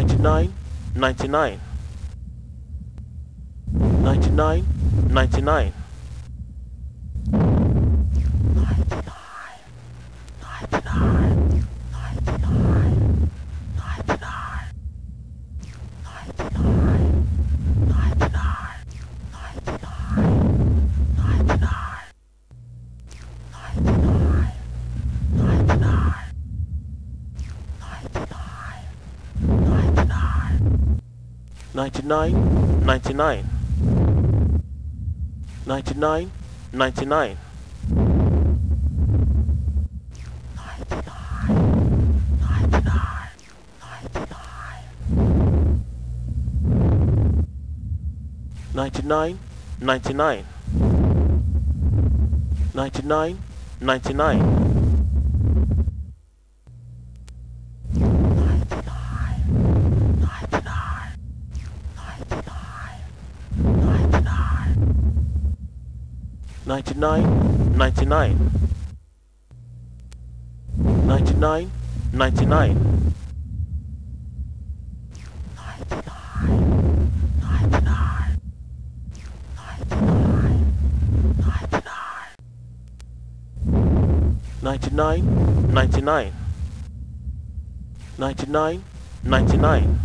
99, 99. 99, 99. 99, 99. 99, 99. 99, 99. 99, 99. 99, 99. 99, 99. 99, 99. 99, 99.